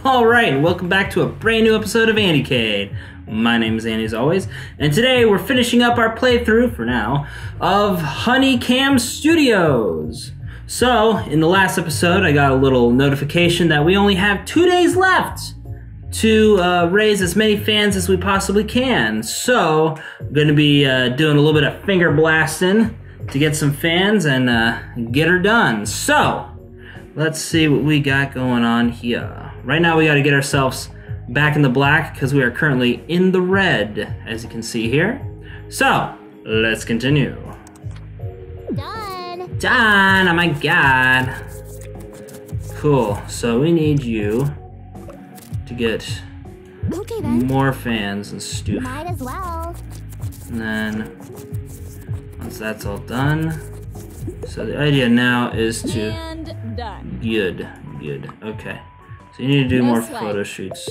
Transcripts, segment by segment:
Alright, and welcome back to a brand new episode of Andycade. My name is Andy as always, and today we're finishing up our playthrough, for now, of HunieCam Studios. So, in the last episode, I got a little notification that we only have two days left to uh, raise as many fans as we possibly can. So, I'm going to be uh, doing a little bit of finger blasting to get some fans and uh, get her done. So, let's see what we got going on here. Right now, we got to get ourselves back in the black because we are currently in the red, as you can see here. So, let's continue. Done. Done! Oh my god. Cool. So we need you to get Okay more fans and stuff. Might as well. And then once that's all done, so the idea now is to And done. good, good. Okay. So you need to do more photo shoots.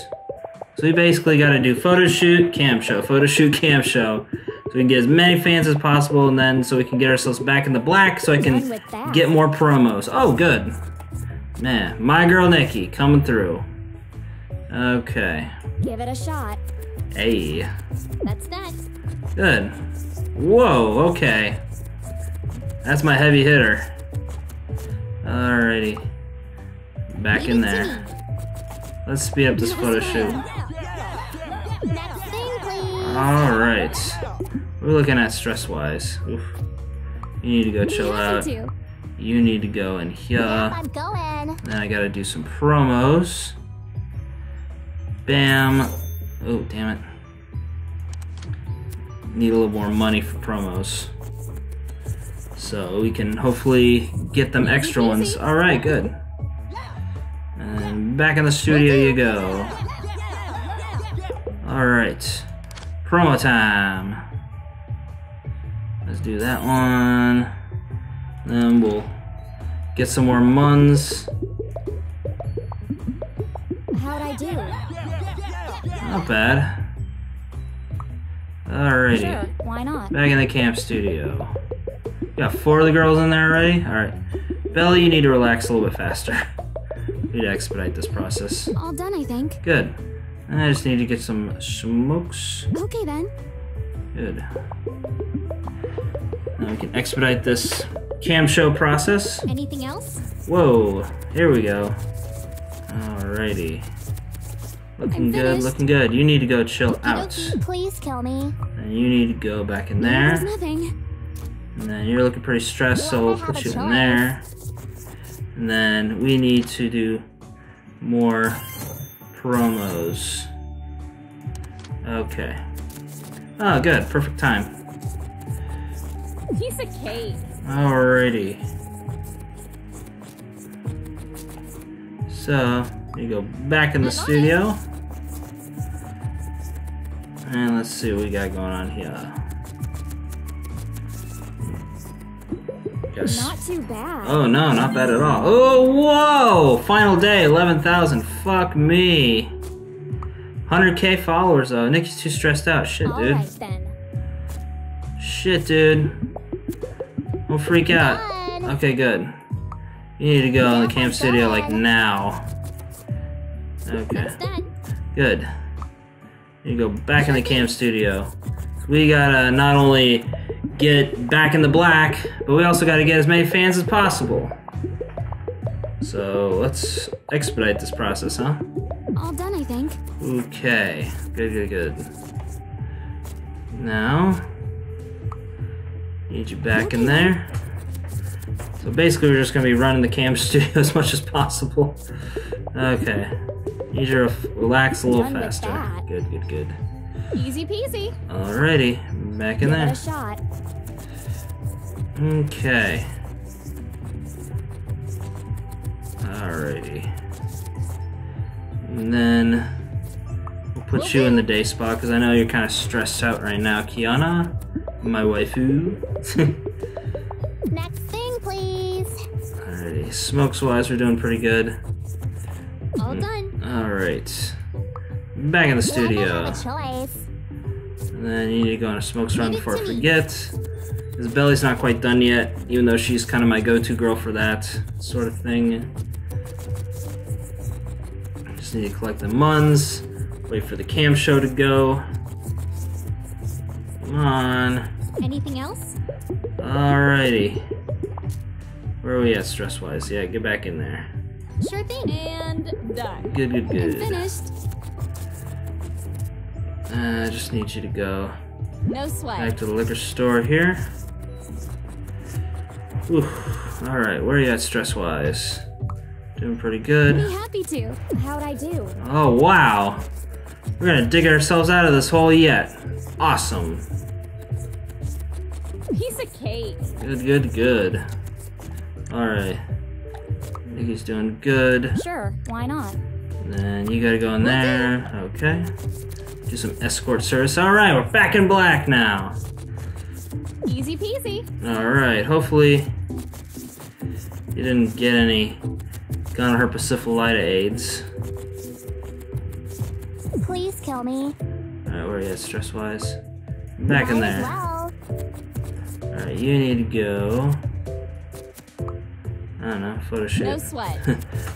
So we basically got to do photo shoot, cam show, photo shoot, cam show. So we can get as many fans as possible, and then so we can get ourselves back in the black, so I can Done with that. get more promos. Oh, good. Man, my girl Nikki coming through. Okay. Give it a shot. Hey. That's next. Good. Whoa, okay. That's my heavy hitter. Alrighty. Back in there. Let's speed up this photo shoot. Next thing, please. Alright. We're looking at stress wise. Oof. You need to go chill out. You need to go in here. Then I gotta do some promos. Bam. Oh, damn it. Need a little more money for promos. So we can hopefully get them extra ones. Alright, good. Back in the studio you go. Alright. Promo time. Let's do that one. Then we'll get some more muns. How'd I do? Not bad. Alrighty. Sure. Why not? Back in the camp studio. Got four of the girls in there already? Alright. Beli, you need to relax a little bit faster. need to expedite this process. All done, I think. Good. I just need to get some smokes. Okay then. Good. Now we can expedite this cam show process. Anything else? Whoa, here we go. Alrighty. Looking good, looking good. You need to go chill out. Please kill me. And you need to go back in there. There's there. nothing. And then you're looking pretty stressed, so we'll put you a in there. And then we need to do more promos. Okay. Oh, good. Perfect time. Piece of cake. Alrighty. So, we go back in the studio. And let's see what we got going on here. Yes. Not too bad. Oh no, not bad at all. Oh, whoa! Final day, 11,000. Fuck me. 100k followers though. Nikki's too stressed out. Shit, All dude. right. Shit, dude. Don't freak out. Okay, good. You need to go in the camp studio like now. Okay, good. You go back in the camp studio. We gotta not only get back in the black, but we also gotta get as many fans as possible. So let's expedite this process, huh? All done, I think. Okay, good, good, good. Now, need you back in there. So basically, we're just gonna be running the cam studio as much as possible. Okay, need you to relax a little faster. Good, good, good. Easy peasy. Alrighty, back in there. Okay. Alrighty. And then we'll put you in the day spot because I know you're kind of stressed out right now, Kyanna, my waifu. Next thing, please. Alrighty, smokes wise, we're doing pretty good. All done. Alright. Back in the studio. Have a choice. And then you need to go on a smokes run before I forget. His Beli's not quite done yet, even though she's kind of my go-to girl for that sort of thing. Just need to collect the muns. Wait for the cam show to go. Come on. Anything else? Alrighty. Where are we at stress wise? Yeah, get back in there. Sure thing. And done. Good, good, good. finished. Uh, I just need you to go No sweat. back to the liquor store here. Alright, where are you at stress wise? Doing pretty good. Be happy to. How'd I do? Oh, wow. We're gonna dig ourselves out of this hole yet. Awesome. Piece of cake. Good, good, good. Alright. I think he's doing good. Sure, why not? And then you gotta go in there. Okay. Do some escort service. Alright, we're back in black now. Easy peasy. Alright, hopefully you didn't get any gun herpesiphyllida AIDS. Please kill me. Alright, where are you at stress wise? Back in Might as there. well. Alright, you need to go. I don't know, photo shoot. No sweat.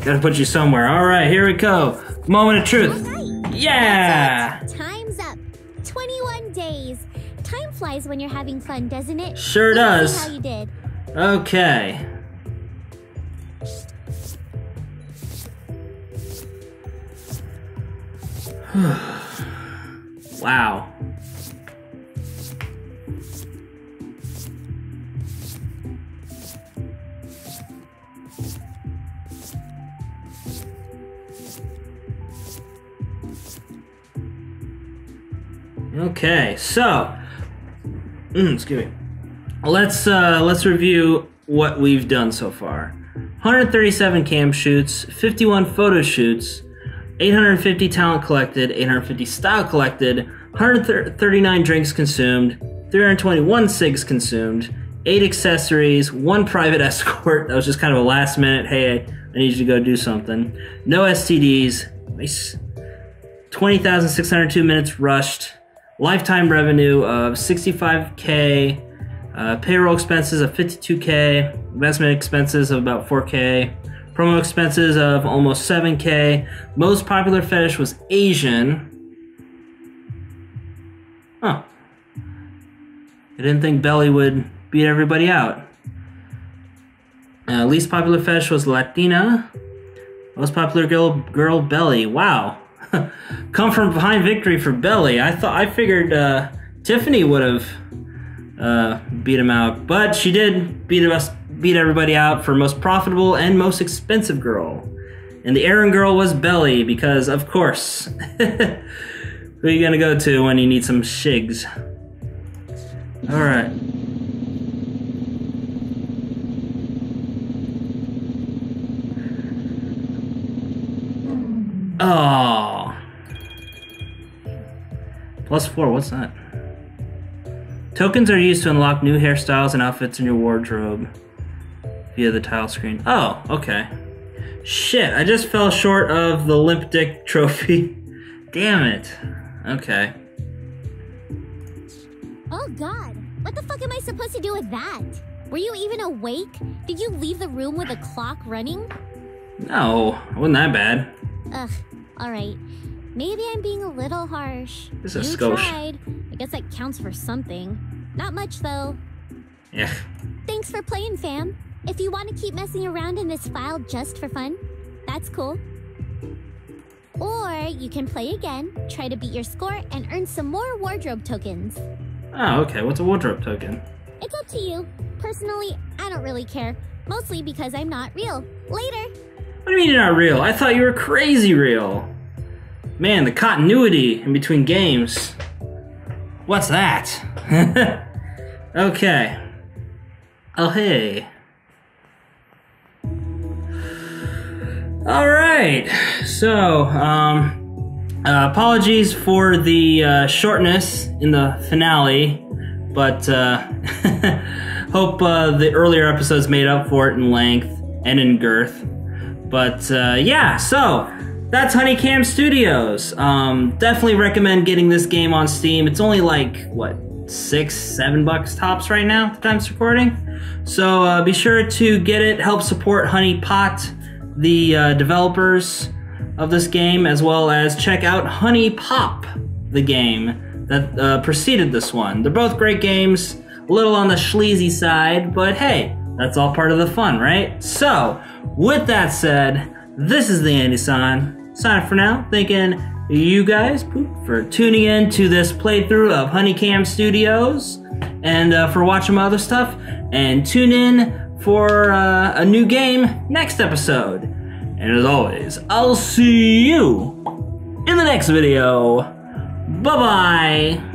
Gotta put you somewhere. Alright, here we go. Moment of truth. Right. Yeah! Time's up. 21 days. Time flies when you're having fun, doesn't it? Sure Let's see does. how you did. Okay. wow. Okay, so Mm, excuse me. Let's uh, let's review what we've done so far. 137 cam shoots, 51 photo shoots, 850 talent collected, 850 style collected, 139 drinks consumed, 321 cigs consumed, 8 accessories, 1 private escort. That was just kind of a last minute, hey, I need you to go do something. No STDs. Nice. 20,602 minutes rushed, lifetime revenue of 65k, uh, payroll expenses of 52k, investment expenses of about 4k, promo expenses of almost 7k. Most popular fetish was Asian. Huh. I didn't think Beli would beat everybody out. Uh, least popular fetish was Latina. Most popular girl, girl Beli. Wow. Come from behind victory for Beli. I thought I figured uh, Tiffany would have uh, beat him out, but she did beat us, beat everybody out for most profitable and most expensive girl. And the errand girl was Beli because, of course, who are you gonna go to when you need some shigs? All right. Oh. Plus four, what's that? Tokens are used to unlock new hairstyles and outfits in your wardrobe via the tile screen. Oh, okay. Shit, I just fell short of the limp dick trophy. Damn it. Okay. Oh god. What the fuck am I supposed to do with that? Were you even awake? Did you leave the room with the clock running? No, it wasn't that bad. Ugh. Alright. Maybe I'm being a little harsh. This is you tried. I guess that counts for something. Not much though. Yeah. Thanks for playing, fam. If you want to keep messing around in this file just for fun, that's cool. Or you can play again, try to beat your score, and earn some more wardrobe tokens. Oh, okay. What's a wardrobe token? It's up to you. Personally, I don't really care. Mostly because I'm not real. Later! What do you mean you're not real? I thought you were crazy real. Man, the continuity in between games. What's that? okay. Oh, hey. All right. So, um, uh, apologies for the uh, shortness in the finale, but uh, hope uh, the earlier episodes made up for it in length and in girth. But uh, yeah, so that's HunieCam Studios. Um, definitely recommend getting this game on Steam. It's only like what six, seven bucks tops right now at the time's recording. So uh, be sure to get it. Help support HuniePot, the uh, developers. of this game, as well as check out HuniePop, the game that uh, preceded this one. They're both great games, a little on the sleazy side, but hey, that's all part of the fun, right? So, with that said, this is the Andy San. Sign for now, thanking you guys for tuning in to this playthrough of HunieCam Studios and uh, for watching my other stuff. And tune in for uh, a new game next episode. And as always, I'll see you in the next video. Bye bye.